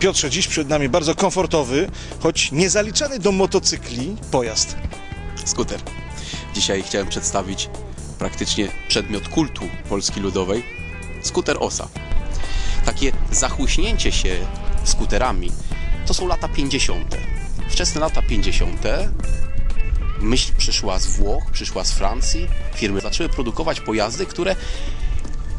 Piotrze, dziś przed nami bardzo komfortowy, choć niezaliczany do motocykli pojazd. Skuter. Dzisiaj chciałem przedstawić praktycznie przedmiot kultu Polski Ludowej. Skuter OSA. Takie zachłyśnięcie się skuterami to są lata 50. Wczesne lata 50. Myśl przyszła z Włoch, przyszła z Francji. Firmy zaczęły produkować pojazdy, które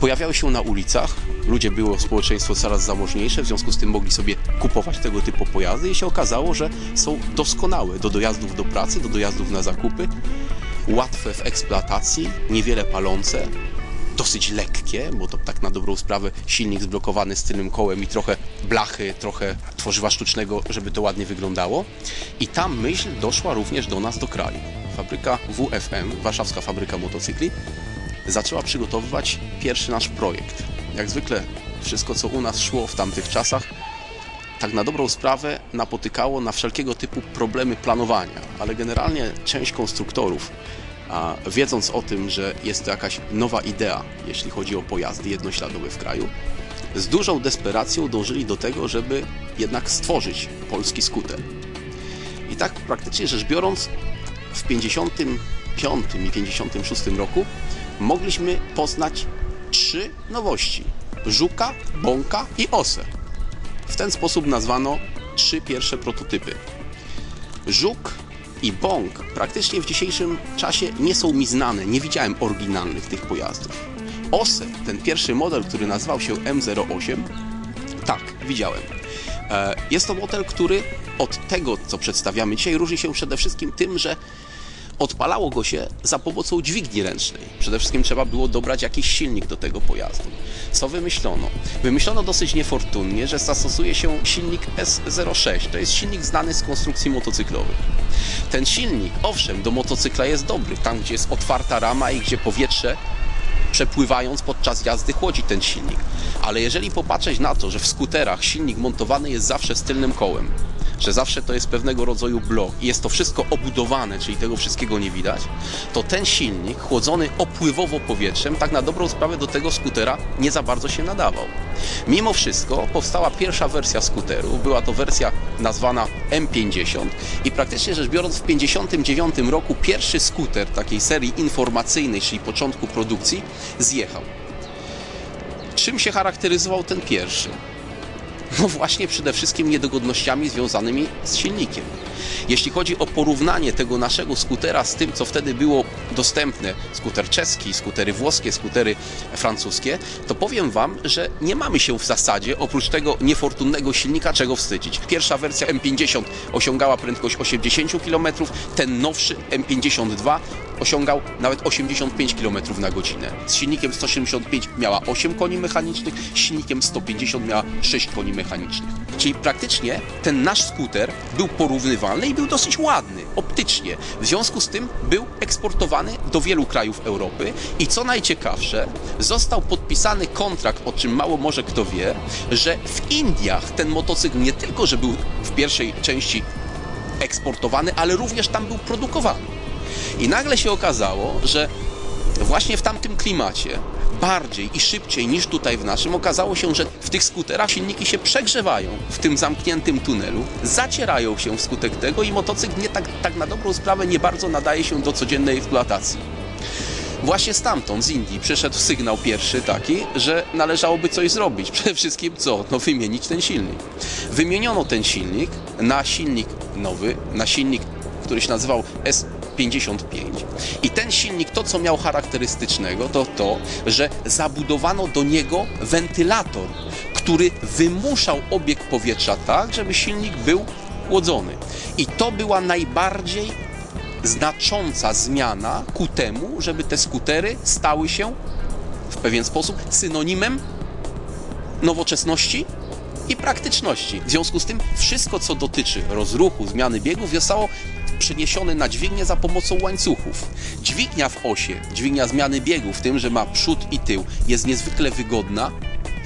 pojawiały się na ulicach. Ludzie było społeczeństwo coraz zamożniejsze, w związku z tym mogli sobie kupować tego typu pojazdy i się okazało, że są doskonałe do dojazdów do pracy, do dojazdów na zakupy, łatwe w eksploatacji, niewiele palące, dosyć lekkie, bo to tak na dobrą sprawę silnik zblokowany z tylnym kołem i trochę blachy, trochę tworzywa sztucznego, żeby to ładnie wyglądało. I ta myśl doszła również do nas do kraju. Fabryka WFM, Warszawska Fabryka Motocykli, zaczęła przygotowywać pierwszy nasz projekt. Jak zwykle wszystko, co u nas szło w tamtych czasach, tak na dobrą sprawę napotykało na wszelkiego typu problemy planowania, ale generalnie część konstruktorów, a wiedząc o tym, że jest to jakaś nowa idea, jeśli chodzi o pojazdy jednośladowe w kraju, z dużą desperacją dążyli do tego, żeby jednak stworzyć polski skuter. I tak praktycznie rzecz biorąc, w 55 i 56 roku mogliśmy poznać trzy nowości: Żuka, Bąka i Osę. W ten sposób nazwano trzy pierwsze prototypy. Żuk i Bąk praktycznie w dzisiejszym czasie nie są mi znane, nie widziałem oryginalnych tych pojazdów. Osę, ten pierwszy model, który nazywał się M08, tak, widziałem. E, Jest to model, który od tego, co przedstawiamy dzisiaj, różni się przede wszystkim tym, że odpalało go się za pomocą dźwigni ręcznej. Przede wszystkim trzeba było dobrać jakiś silnik do tego pojazdu. Co wymyślono? Wymyślono dosyć niefortunnie, że zastosuje się silnik S06. To jest silnik znany z konstrukcji motocyklowych. Ten silnik, owszem, do motocykla jest dobry, tam gdzie jest otwarta rama i gdzie powietrze przepływając podczas jazdy chłodzi ten silnik. Ale jeżeli popatrzeć na to, że w skuterach silnik montowany jest zawsze z tylnym kołem, że zawsze to jest pewnego rodzaju blok i jest to wszystko obudowane, czyli tego wszystkiego nie widać, to ten silnik chłodzony opływowo powietrzem tak na dobrą sprawę do tego skutera nie za bardzo się nadawał. Mimo wszystko powstała pierwsza wersja skuteru, była to wersja nazwana M50 i praktycznie rzecz biorąc w 1959 roku pierwszy skuter takiej serii informacyjnej, czyli początku produkcji, zjechał. Czym się charakteryzował ten pierwszy? No właśnie przede wszystkim niedogodnościami związanymi z silnikiem. Jeśli chodzi o porównanie tego naszego skutera z tym, co wtedy było dostępne, skuter czeski, skutery włoskie, skutery francuskie, to powiem Wam, że nie mamy się w zasadzie, oprócz tego niefortunnego silnika, czego wstydzić. Pierwsza wersja M50 osiągała prędkość 80 km, ten nowszy M52 osiągał nawet 85 km na godzinę. Z silnikiem 175 miała 8 koni mechanicznych, z silnikiem 150 miała 6 koni mechanicznych. Czyli praktycznie ten nasz skuter był porównywalny i był dosyć ładny optycznie. W związku z tym był eksportowany do wielu krajów Europy i co najciekawsze, został podpisany kontrakt, o czym mało może kto wie, że w Indiach ten motocykl nie tylko, że był w pierwszej części eksportowany, ale również tam był produkowany. I nagle się okazało, że właśnie w tamtym klimacie bardziej i szybciej niż tutaj w naszym okazało się, że w tych skuterach silniki się przegrzewają w tym zamkniętym tunelu, zacierają się wskutek tego i motocykl nie tak, tak na dobrą sprawę nie bardzo nadaje się do codziennej eksploatacji. Właśnie stamtąd, z Indii, przyszedł sygnał pierwszy taki, że należałoby coś zrobić. Przede wszystkim co? No wymienić ten silnik. Wymieniono ten silnik na silnik nowy, na silnik, który się nazywał S 55. I ten silnik, to co miał charakterystycznego, to to, że zabudowano do niego wentylator, który wymuszał obieg powietrza tak, żeby silnik był chłodzony. I to była najbardziej znacząca zmiana ku temu, żeby te skutery stały się w pewien sposób synonimem nowoczesności i praktyczności. W związku z tym wszystko, co dotyczy rozruchu, zmiany biegów, zostało przeniesione na dźwignię za pomocą łańcuchów. Dźwignia w osie, dźwignia zmiany biegów, w tym, że ma przód i tył, jest niezwykle wygodna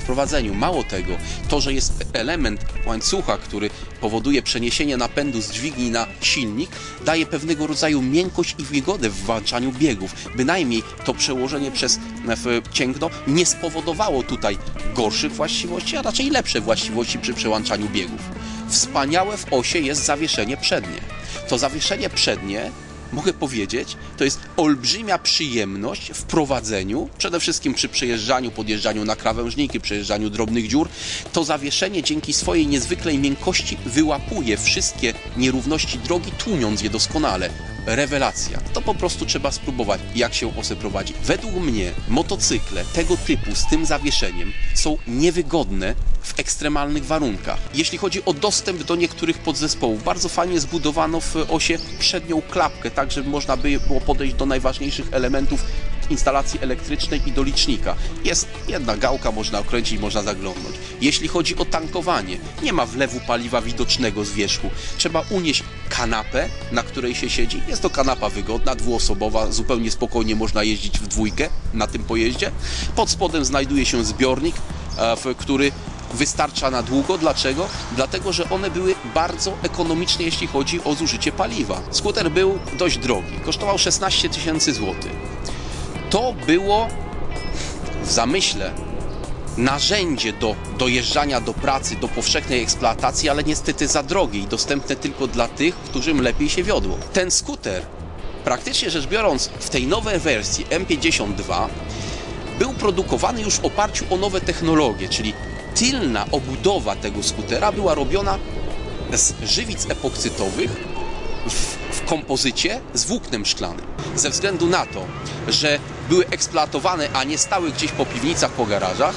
prowadzeniu. Mało tego, to, że jest element łańcucha, który powoduje przeniesienie napędu z dźwigni na silnik, daje pewnego rodzaju miękkość i wygodę w włączaniu biegów. Bynajmniej to przełożenie przez w cięgno nie spowodowało tutaj gorszych właściwości, a raczej lepsze właściwości przy przełączaniu biegów. Wspaniałe w osie jest zawieszenie przednie. To zawieszenie przednie mogę powiedzieć, to jest olbrzymia przyjemność w prowadzeniu, przede wszystkim przy przejeżdżaniu, podjeżdżaniu na krawężniki, przejeżdżaniu drobnych dziur. To zawieszenie dzięki swojej niezwykłej miękkości wyłapuje wszystkie nierówności drogi, tłumiąc je doskonale. Rewelacja. To po prostu trzeba spróbować, jak się osę prowadzi. Według mnie motocykle tego typu z tym zawieszeniem są niewygodne w ekstremalnych warunkach. Jeśli chodzi o dostęp do niektórych podzespołów, bardzo fajnie zbudowano w osie przednią klapkę, tak żeby można by było podejść do najważniejszych elementów instalacji elektrycznej i do licznika. Jest jedna gałka, można okręcić, można zaglądnąć. Jeśli chodzi o tankowanie, nie ma wlewu paliwa widocznego z wierzchu. Trzeba unieść kanapę, na której się siedzi. Jest to kanapa wygodna, dwuosobowa, zupełnie spokojnie można jeździć w dwójkę na tym pojeździe. Pod spodem znajduje się zbiornik, e, który wystarcza na długo. Dlaczego? Dlatego, że one były bardzo ekonomiczne, jeśli chodzi o zużycie paliwa. Skuter był dość drogi, kosztował 16 tysięcy złotych. To było w zamyśle narzędzie do dojeżdżania do pracy, do powszechnej eksploatacji, ale niestety za drogie i dostępne tylko dla tych, którym lepiej się wiodło. Ten skuter, praktycznie rzecz biorąc, w tej nowej wersji M52 był produkowany już w oparciu o nowe technologie, czyli tylna obudowa tego skutera była robiona z żywic epoksytowych w, w kompozycie z włóknem szklanym. Ze względu na to, że były eksploatowane, a nie stały gdzieś po piwnicach, po garażach,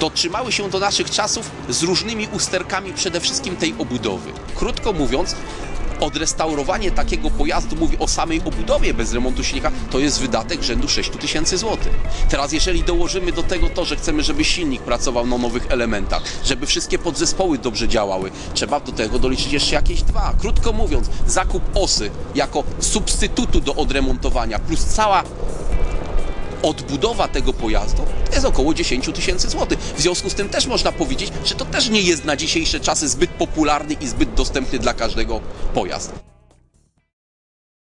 dotrzymały się do naszych czasów z różnymi usterkami przede wszystkim tej obudowy. Krótko mówiąc, odrestaurowanie takiego pojazdu, mówię o samej obudowie bez remontu silnika, to jest wydatek rzędu 6 tysięcy złotych. Teraz jeżeli dołożymy do tego to, że chcemy, żeby silnik pracował na nowych elementach, żeby wszystkie podzespoły dobrze działały, trzeba do tego doliczyć jeszcze jakieś dwa. Krótko mówiąc, zakup osy jako substytutu do odremontowania plus cała odbudowa tego pojazdu to jest około 10 tysięcy złotych. W związku z tym też można powiedzieć, że to też nie jest na dzisiejsze czasy zbyt popularny i zbyt dostępny dla każdego pojazd.